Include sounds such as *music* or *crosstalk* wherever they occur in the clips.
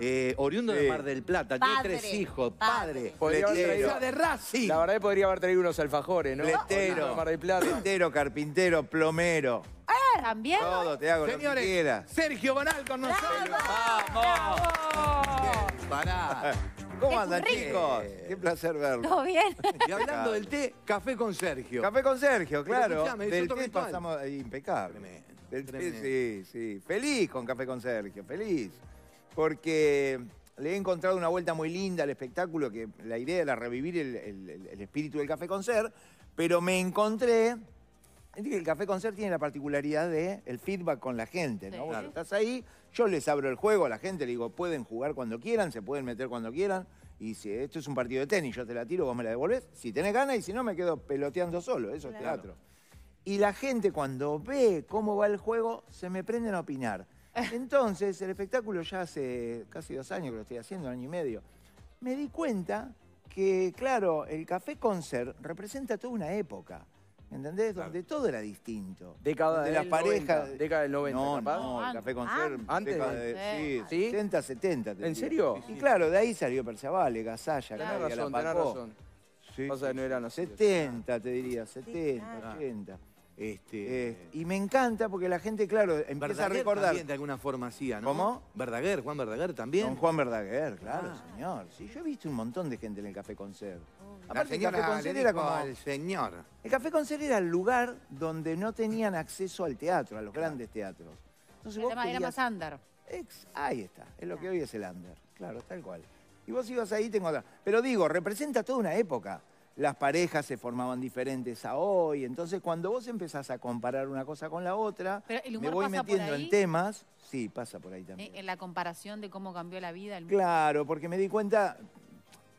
Eh, oriundo Sí. de Mar del Plata, tiene tres hijos, padre. padre. Letero. traído- de Racing. La verdad que podría haber traído unos alfajores, ¿no? Letero. Mar del Plata. Letero, carpintero, plomero. ¿También? Todo, te hago lo que Señores, quieras. Sergio Bonal con nosotros. Pará. ¿Cómo ¡Qué andan, chicos? Qué placer verlos. ¿Todo bien? *laughs* Y hablando del té, café con Sergio. Café con Sergio, claro. escuchame, Del té igual. pasamos eh, impecable. Tremendo, Del té, tremendo. sí, sí. Feliz con Café con Sergio, feliz. Porque le he encontrado una vuelta muy linda al espectáculo, que la idea era revivir el, el- el- el espíritu del Café con Ser, pero me encontré... El Café con Ser tiene la particularidad de el feedback con la gente, ¿no? Sí. Vos Claro. estás ahí, yo les abro el juego a la gente, le digo, pueden jugar cuando quieran, se pueden meter cuando quieran, y si esto es un partido de tenis, yo te la tiro, vos me la devolvés, si tenés ganas, y si no, me quedo peloteando solo, eso es Claro. teatro. Y la gente cuando ve cómo va el juego, se me prenden a opinar. Entonces, el espectáculo ya hace casi dos años que lo estoy haciendo, un año y medio, me di cuenta que, claro, el Café Concert representa toda una época, ¿entendés? Donde todo era distinto. Década del las parejas... 90, década del 90, No, capaz. no, el Café Concert... antes. de- sí, ¿Sí? 60, 70. te ¿En diría. serio? Y claro, de ahí salió Perciabale, Gasalla, Claro. Tenés razón, La tenés razón. Sí, Pasa que sí, no eran así. 70, te diría, 70, claro. 80. Este, Eh, y me encanta porque la gente, claro, empieza a recordar. también de alguna forma hacía, ¿no? ¿Cómo? Verdaguer, Juan Verdaguer también. Don Juan Verdaguer, claro, Ah. señor. Sí, yo he visto un montón de gente en el Café Concert. Aparte, el Café Concert era como... al señor. El Café Concert era el lugar donde no tenían acceso al teatro, a los grandes teatros. Entonces vos Era más, era querías- más under. Ex- ahí está, es lo que hoy es el under, claro, tal cual. Y vos ibas ahí, tengo otra. Pero digo, representa toda una época. Las parejas se formaban diferentes a hoy, entonces cuando vos empezás a comparar una cosa con la otra, me voy metiendo en temas, sí, pasa por ahí eh, también. En la comparación de cómo cambió la vida, el mundo. Claro, porque me di cuenta,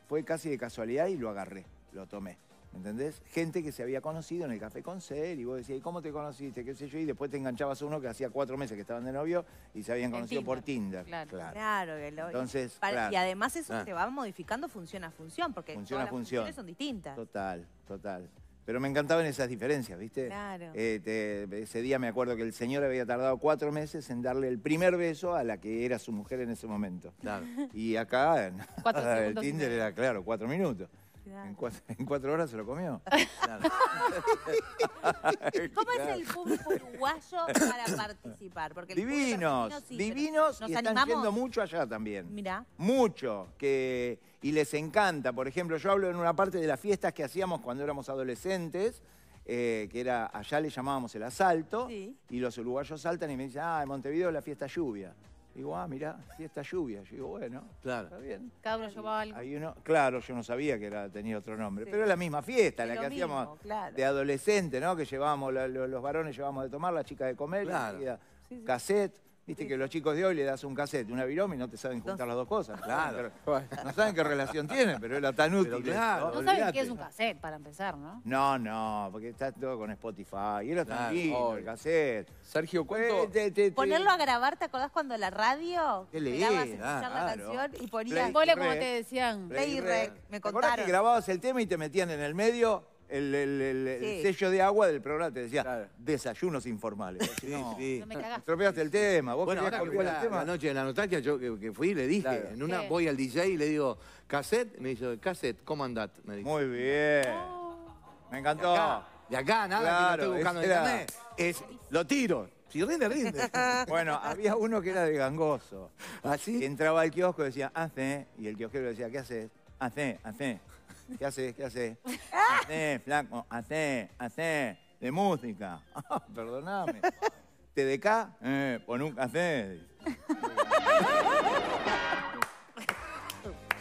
fue casi de casualidad y lo agarré, lo tomé. ¿Entendés? Gente que se había conocido en el café con Ser y vos decías, ¿y cómo te conociste? ¿Qué sé yo? Y después te enganchabas a uno que hacía cuatro meses que estaban de novio y se habían conocido por Tinder. Tinder, claro. Claro, que lo- Entonces, para- claro. Y además eso Ah. se va modificando función a función, porque Función a todas las función. funciones son distintas. Total, total. Pero me encantaban esas diferencias, ¿viste? Claro. Eh, te- ese día me acuerdo que el señor había tardado cuatro meses en darle el primer beso a la que era su mujer en ese momento. Claro. Y acá, Cuatro *laughs* el Tinder era, claro, cuatro minutos. En cuatro, *laughs* en cuatro horas se lo comió. *laughs* *laughs* ¿Cómo es el público uruguayo para participar? Porque el Divinos, sí, divinos ¿Nos y están animamos? yendo mucho allá también. Mirá. Mucho, que, y les encanta. Por ejemplo, yo hablo en una parte de las fiestas que hacíamos cuando éramos adolescentes, eh, que era, allá le llamábamos el asalto, Sí. y los uruguayos saltan y me dicen, ah, en Montevideo la fiesta lluvia. Digo, ah, mirá, fiesta lluvia. Yo digo, bueno, Claro. está bien. Cada uno llevaba algo. Hay uno, claro, yo no sabía que era, tenía otro nombre, Sí. pero es la misma fiesta, Es la lo que mismo, hacíamos claro. de adolescente, ¿no? Que llevábamos, la- lo- los varones llevábamos de tomar, las chicas de comer, Sí, sí. cassette. Viste Sí, que los chicos de hoy le das un cassette, una viroma y no te saben juntar No. las dos cosas. Claro. *laughs* No saben qué- relación tienen, pero era tan útil. Pero esto. claro. No saben qué es un cassette, para empezar, ¿no? No, no, porque está todo con Spotify. Y era tan Claro, lindo obvio. el cassette. Sergio, ¿cuánto? te- te- te- Ponerlo a grabar, ¿te acordás cuando la radio esperabas leer, escuchar la canción y Play. ponías... Re. como te decían. Play rec, me ¿Te acordás contaron. que grababas el tema y te metían en el medio el, el- el- el Sí. sello de agua del programa? Te decía, Claro. desayunos informales. Sí, No, sí. No me cagaste. Estropeaste el tema. Vos Bueno, querías ahora que fue copiar la, el tema. la noche de la nostalgia, yo que, que fui, le dije, Claro. en una ¿Qué? voy al DJ y le digo, cassette, me dice, cassette, ¿cómo andás? Me dice. Muy bien. Me encantó. Acá, de acá, nada, Claro, que lo estoy buscando en ese era- internet. Es, lo tiro. Si rinde, rinde. *laughs* Bueno, había uno que era de gangoso. Que Así. entraba al kiosco y decía, hace, y el kiosquero decía, ¿qué haces? Hace, hace. ¿Qué haces? ¿Qué haces? Hace, flaco, hace, hace. De música. *laughs* Ah, perdoname. TDK, eh, pon un café.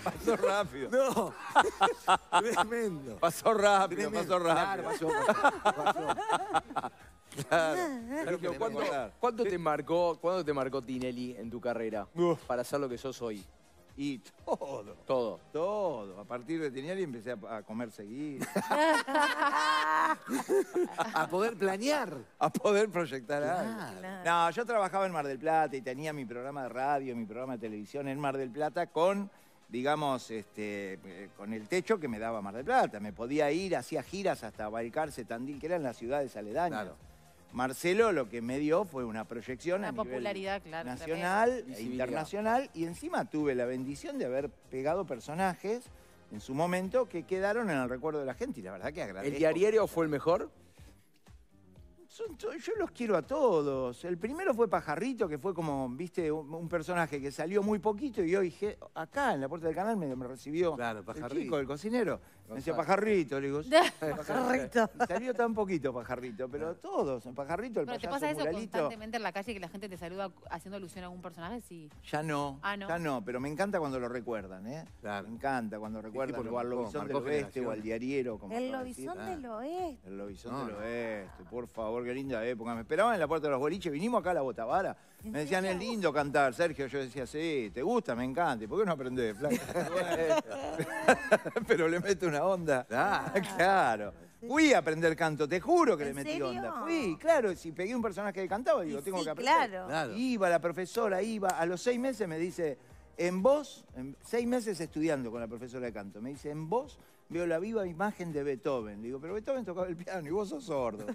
Pasó rápido. No. Tremendo. Pasó rápido, Tremendo. pasó rápido. Claro, pasó, pasó. Claro. Sergio, ¿cuánto, cuánto te marcó, ¿cuándo te marcó Tinelli en tu carrera Uf. para ser lo que sos hoy? Y todo. Todo. Todo. A partir de Tinelli empecé a, a comer seguido. *laughs* A poder planear. a poder proyectar algo. Claro. No, yo trabajaba en Mar del Plata y tenía mi programa de radio, mi programa de televisión en Mar del Plata con, digamos, este, eh, con el techo que me daba Mar del Plata. Me podía ir, hacía giras hasta Balcarce, Tandil, que eran las ciudades aledañas. Claro. Marcelo lo que me dio fue una proyección Una a nivel claro, nacional e internacional y encima tuve la bendición de haber pegado personajes en su momento que quedaron en el recuerdo de la gente y la verdad que agradezco. ¿El diario fue el mejor? Son yo los quiero a todos. El primero fue Pajarrito, que fue como, viste, un, un personaje que salió muy poquito y hoy acá en la puerta del canal me, me recibió Claro, el chico, el cocinero. Me decía. Pajarrito, le digo, sí, *laughs* Pajarrito. Salió tan poquito Pajarrito, pero todos, Pajarrito, el Pero te payaso pasa eso muralito. constantemente en la calle que la gente te saluda haciendo alusión a algún personaje, sí. Ya no, Ah, ¿no? ya no, pero me encanta cuando lo recuerdan, ¿eh? Claro. Me encanta cuando recuerdan o al marcó- Lobizón del marcó Oeste o al generaciones. Diariero, como El acaba de decir. lobizón del oeste. El Lobizón No, del no. Oeste, por favor, qué linda época. Me esperaban en la puerta de los boliches, vinimos acá a la Botavara. ¿En Me decían, es lindo cantar, Sergio. Yo decía, sí, ¿te gusta? Me encanta. ¿Y por qué no aprendés, flaca? *laughs* *laughs* Pero le meto una onda. *laughs* Ah, Claro. Fui a aprender canto, te juro que le ¿En metí serio? onda. Fui, claro, si pegué un personaje que cantaba, digo, tengo sí, que aprender. claro. Claro. Iba la profesora, iba. A los seis meses me dice, en vos, en seis meses estudiando con la profesora de canto, me dice, en vos veo la viva imagen de Beethoven. Le digo, pero Beethoven tocaba el piano y vos sos sordo. *laughs* *laughs*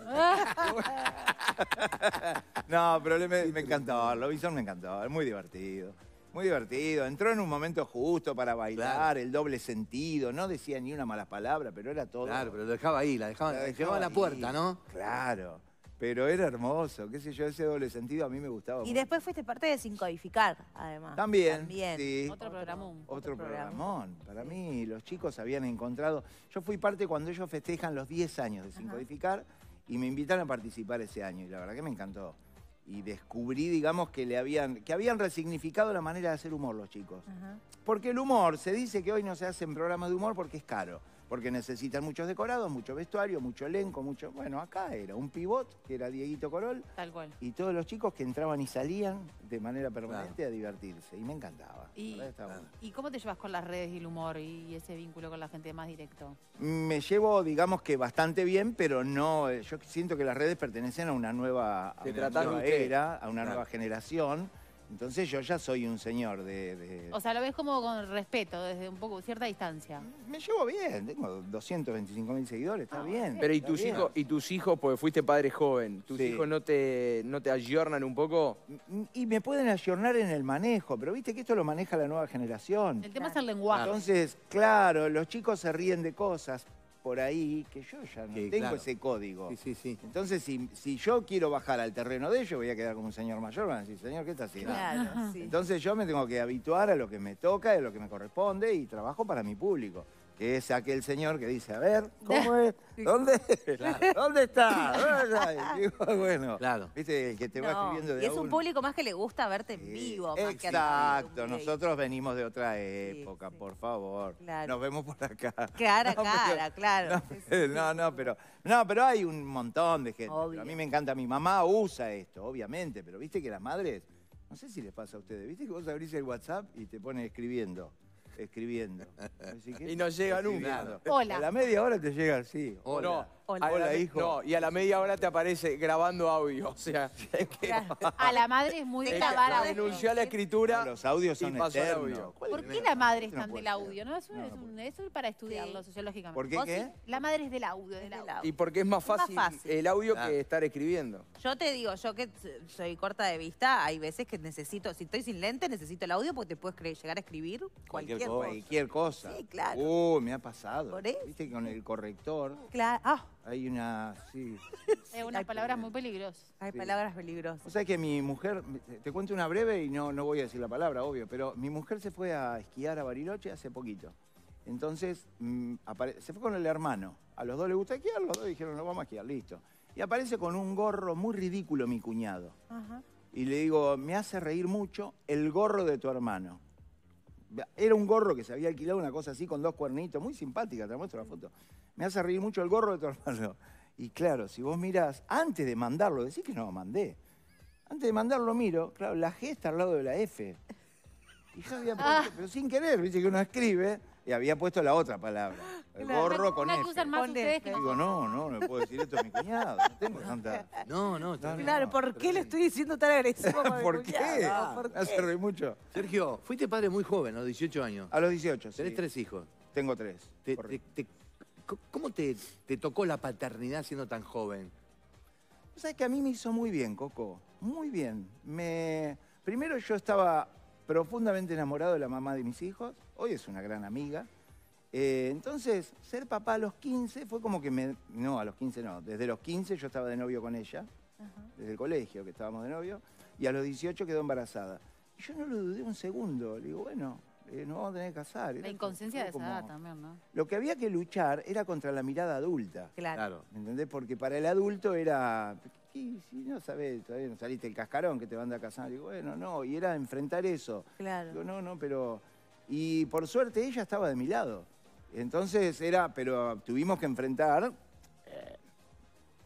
no, pero le- me, me encantó, el Lobizón me encantó, es muy divertido. Muy divertido, entró en un momento justo para bailar, Claro. el doble sentido, no decía ni una mala palabra, pero era todo. claro, pero lo dejaba ahí, la dejaba, La dejaba llevaba la puerta, ¿no? Claro, pero era hermoso, qué sé yo, ese doble sentido a mí me gustaba. Y mucho. después fuiste parte de Sin Codificar, además. También, También. sí. Otro programón. Otro programón. Para mí, los chicos habían encontrado. Yo fui parte cuando ellos festejan los 10 años de Sin Ajá. Codificar y me invitaron a participar ese año. Y la verdad que me encantó. Y descubrí, digamos, que le habían, que habían resignificado la manera de hacer humor los chicos. Ajá. Porque el humor, se dice que hoy no se hacen programas de humor porque es caro. Porque necesitan muchos decorados, mucho vestuario, mucho elenco, mucho. Bueno, acá era un pivot, que era Dieguito Corol, Tal cual. y todos los chicos que entraban y salían de manera permanente a divertirse. Y me encantaba. Y-. ¿Y cómo te llevas con las redes y el humor y ese vínculo con la gente más directo? Me llevo, digamos que bastante bien, pero no. eh, Yo siento que las redes pertenecen a una nueva, a una era, a una Claro. nueva generación. Entonces yo ya soy un señor de. de- O sea, lo ves como con respeto, desde un poco cierta distancia. me llevo bien, tengo 225 mil seguidores, está Ah, bien. Pero ¿y tus bien. hijos, y tus hijos, porque fuiste padre joven, tus Sí. hijos no te, no te ayornan un poco? Y me pueden ayornar en el manejo, pero viste que esto lo maneja la nueva generación. El tema es el lenguaje. Entonces, claro, los chicos se ríen de cosas por ahí que yo ya no Sí, tengo claro. ese código. Sí, sí, sí. Entonces, si, si yo quiero bajar al terreno de ellos, voy a quedar como un señor mayor, van a decir, señor, ¿qué está haciendo? Claro, sí. Entonces yo me tengo que habituar a lo que me toca, a lo que me corresponde y trabajo para mi público. Que es aquel señor que dice, a ver, ¿cómo *laughs* es? ¿Dónde? *laughs* ¿Dónde está? *laughs* ¿Dónde está? Y digo, bueno, Claro. viste, el que te va escribiendo de y es un público más que le gusta verte en Sí, vivo. más que a Exacto, nosotros venimos de otra época, sí. por favor. Claro. Nos vemos por acá. Cara a No, pero- cara, claro. No, no, no, pero, no, pero hay un montón de gente. Obvio. Pero a mí me encanta, mi mamá usa esto, obviamente, pero viste que las madres, no sé si les pasa a ustedes, viste que vos abrís el WhatsApp y te pones escribiendo, escribiendo. *laughs* Así que- Y no llega nunca. escribiendo. Hola. A la media hora te llega así. Hola. No, Hola. a la Hola, hijo. No, y a la media hora te aparece grabando audio. O sea, *laughs* es que. A la madre es muy de es que grabar audio. renunció a la escritura. Los audios y son pasó al eternos. audio. ¿Cuál ¿Por qué la madre es tan del audio? ¿no? Eso, No, es, no un- eso es para estudiarlo sociológicamente. ¿Por qué ¿Vos qué? sí? La madre es del audio. Del audio. Y porque es más Es más fácil, el audio Claro. que estar escribiendo. Yo te digo, yo que soy corta de vista, hay veces que necesito, si estoy sin lente, necesito el audio porque te puedes llegar a escribir cualquier, cosa. Cualquier cosa. Sí, claro. Uh, me ha pasado. Por eso. Viste que con el corrector Claro. Ah, hay una, sí. *laughs* Es unas palabras muy peligrosas. hay Sí. palabras peligrosas. O sea que mi mujer, te- te cuento una breve y no, no voy a decir la palabra, obvio, pero mi mujer se fue a esquiar a Bariloche hace poquito. Entonces, mm, apare- se fue con el hermano. A los dos les gusta esquiar, los dos dijeron, no vamos a esquiar, listo. Y aparece con un gorro muy ridículo mi cuñado. Ajá. Y le digo, me hace reír mucho el gorro de tu hermano. Era un gorro que se había alquilado, una cosa así, con dos cuernitos, muy simpática, te muestro la foto. Me hace reír mucho el gorro de tu *laughs* hermano. Y claro, si vos mirás, antes de mandarlo, decís que no lo mandé. Antes de mandarlo miro, claro, la G está al lado de la F. Y yo había puesto, pero sin querer, viste que uno escribe, y había puesto la otra palabra. El Claro. gorro con Una F. que usan más Con ustedes que Digo, no, no, no puedo decir esto a mi cuñado. No tengo tanta... *laughs* No, no, está No, bien. Claro, ¿por qué le estoy diciendo tan agresivo? con *laughs* ¿Por qué? cuñado? ¿Por Me hace qué? reír mucho. Sergio, fuiste padre muy joven, a los 18 años. A los 18, sí. Tenés tres hijos. Tengo tres. Te- correcto. te- te- ¿Cómo te, te tocó la paternidad siendo tan joven? Vos sabés que a mí me hizo muy bien, Coco. Muy bien. Me... Primero yo estaba profundamente enamorado de la mamá de mis hijos. Hoy es una gran amiga. Eh, entonces, ser papá a los 15 fue como que me... No, a los 15 no. Desde los 15 yo estaba de novio con ella. Desde el colegio que estábamos de novio. Y a los 18 quedó embarazada. Y yo no lo dudé un segundo. Le digo, bueno, eh, nos vamos a tener que casar. La inconsciencia de como- esa edad también, ¿no? Lo que había que luchar era contra la mirada adulta. Claro. Claro. ¿Me entendés? Porque para el adulto era, ¿qué? si no sabés, todavía no saliste el cascarón que te van a casar. Digo, bueno, no, y era enfrentar eso. Claro. Digo, no, no, pero... Y por suerte ella estaba de mi lado. Entonces era, pero tuvimos que enfrentar... eh,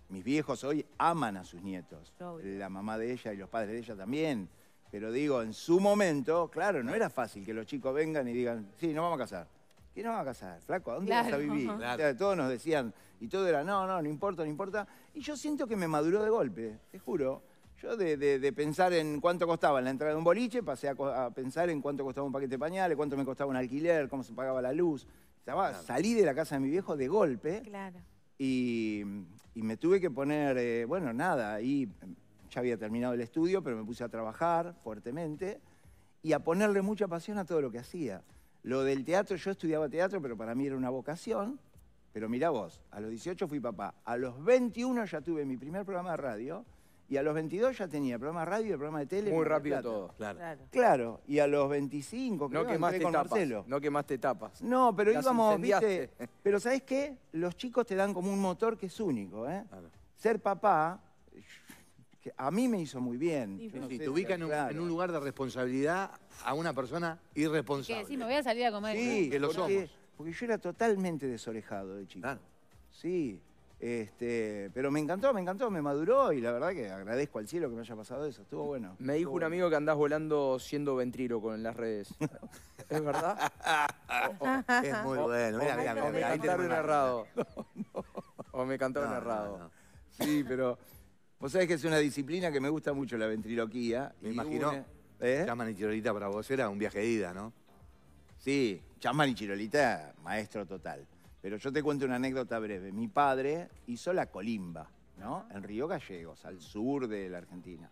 mis viejos hoy aman a sus nietos. Obvio. La mamá de ella y los padres de ella también. Pero digo, en su momento, claro, no era fácil que los chicos vengan y digan, sí, nos vamos a casar. ¿Qué nos vamos a casar? Flaco, ¿a dónde vas a Claro. vivir? Claro. O sea, todos nos decían, y todo era, no, no, no importa, no importa. Y yo siento que me maduró de golpe, te juro. Yo de, de- de pensar en cuánto costaba la entrada de un boliche, pasé a, pensar en cuánto costaba un paquete de pañales, cuánto me costaba un alquiler, cómo se pagaba la luz. Estaba- Salí de la casa de mi viejo de golpe Claro. y, y me tuve que poner, eh, bueno, nada, ahí ya había terminado el estudio, pero me puse a trabajar fuertemente y a ponerle mucha pasión a todo lo que hacía. Lo del teatro, yo estudiaba teatro, pero para mí era una vocación. Pero mirá vos, a los 18 fui papá, a los 21 ya tuve mi primer programa de radio y a los 22 ya tenía el programa de radio y el programa de tele. Muy rápido Plata. todo. Claro. Claro. Claro, y a los 25 creo, No quemaste con etapas. Marcelo. No quemaste etapas. No, pero Las íbamos, incendiaste. viste. *laughs* Pero ¿sabés qué? Los chicos te dan como un motor que es único, ¿eh? Claro. Ser papá, que a mí me hizo muy bien. Sí, no Sí, te ubica si- en un, claro. en un lugar de responsabilidad a una persona Que irresponsable. sí, me voy a salir a comer. Sí, que lo porque, somos. porque yo era totalmente desorejado de chico. Claro. Sí, este, pero me encantó, me encantó, me maduró y la verdad que agradezco al cielo que me haya pasado eso. Estuvo bueno. Me dijo un amigo que andás volando siendo ventríloco en las redes. *laughs* ¿Es verdad? Es muy bueno. Mira, mira, o me mira, ahí cantaron errado. *laughs* O me cantaron No, no, errado. no. Sí, pero vos sabés que es una disciplina que me gusta mucho la ventriloquía. Me y imagino. une- ¿Eh? Chaman y Chirolita para vos era un viaje de ida, ¿no? Sí, Chama y Chirolita, maestro total. Pero yo te cuento una anécdota breve. Mi padre hizo la colimba, ¿no? En Río Gallegos, al sur de la Argentina.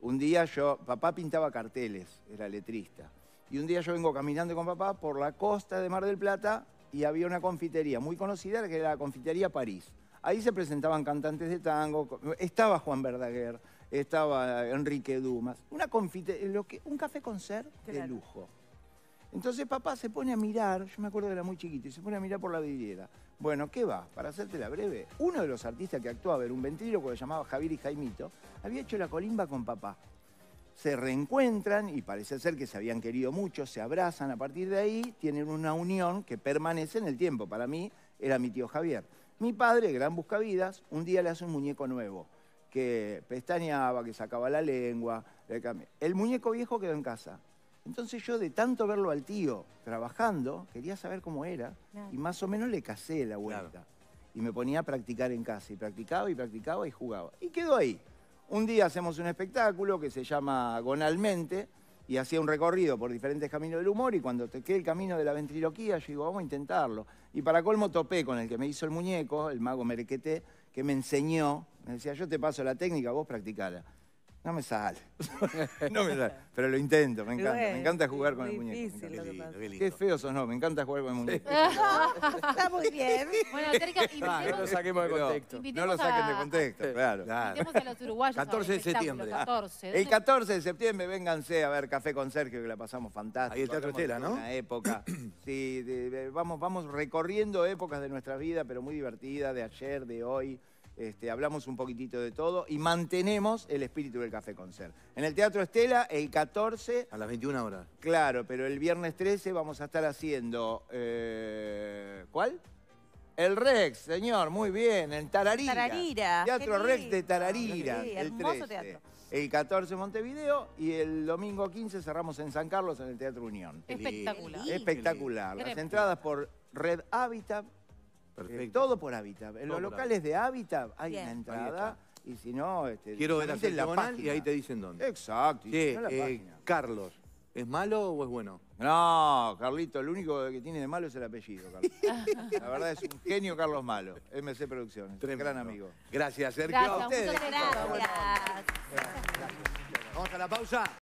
Un día yo, papá pintaba carteles, era letrista. Y un día yo vengo caminando con papá por la costa de Mar del Plata y había una confitería muy conocida que era la Confitería París. Ahí se presentaban cantantes de tango, estaba Juan Verdaguer, estaba Enrique Dumas. Una confite- lo que, un café con ser de lujo. Entonces papá se pone a mirar, yo me acuerdo que era muy chiquito, y se pone a mirar por la vidriera. Bueno, ¿qué va? Para hacértela breve, uno de los artistas que actuaba, era un ventríloco que llamaba Javier y Jaimito, había hecho la colimba con papá. Se reencuentran y parece ser que se habían querido mucho, se abrazan a partir de ahí, tienen una unión que permanece en el tiempo. Para mí era mi tío Javier. Mi padre, gran buscavidas, un día le hace un muñeco nuevo, que pestañeaba, que sacaba la lengua. El muñeco viejo quedó en casa. Entonces yo de tanto verlo al tío trabajando, quería saber cómo era Claro. y más o menos le casé la vuelta. Y me ponía a practicar en casa y practicaba y practicaba y jugaba. Y quedó ahí. Un día hacemos un espectáculo que se llama Gonalmente y hacía un recorrido por diferentes caminos del humor y cuando toqué el camino de la ventriloquía yo digo, vamos a intentarlo. Y para colmo topé con el que me hizo el muñeco, el mago Merequeté, que me enseñó, me decía, yo te paso la técnica, vos practicala. No me sale. *laughs* no me sale. Pero lo intento, me encanta. Bueno, me encanta jugar con el muñeco. que lindo, qué lindo. Qué feo sos, no, me encanta jugar con el muñeco. *laughs* Está muy bien. Bueno, *laughs* Terca, Ah, no lo invitemos, saquemos de contexto. No invitemos lo saquen de contexto, claro. Claro. invitemos a los uruguayos. al 14 de septiembre. 14. El ¿Dónde- 14 de septiembre vénganse a ver Café con Sergio, que la pasamos fantástico. Ahí el Teatro Estela, ¿no? Una época. *clears throat* Sí, de- de- vamos, vamos recorriendo épocas de nuestra vida, pero muy divertida, de ayer, de hoy. Este, hablamos un poquitito de todo y mantenemos el espíritu del Café con Ser. En el Teatro Estela, el 14, A las 21 horas. claro, pero el viernes 13 vamos a estar haciendo... eh, ¿Cuál? El Rex, señor, muy bien, en Tararira. Tararira, Teatro Rex de. Tararira, Sí, el hermoso 13. teatro. El 14 Montevideo y el domingo 15 cerramos en San Carlos en el Teatro Unión. Espectacular. Espectacular. Las entradas por Red Habitat, Perfecto. Todo por hábitat. En los locales de hábitat hay una entrada. Y si no, este, quiero ver la, la página y ahí te dicen dónde. Exacto. Sí, eh, Carlos, ¿es malo o es bueno? No, Carlito, lo único que tiene de malo es el apellido, Carlos. *laughs* la verdad es un genio Carlos Malo, MC Producciones. Tremendo. Gran amigo. Gracias, Sergio. A ustedes. Gracias. gracias. Vamos a la pausa.